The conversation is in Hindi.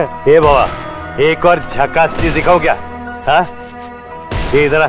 ए बाबा एक और झकास चीज़ दिखाओ क्या? हाँ? इधर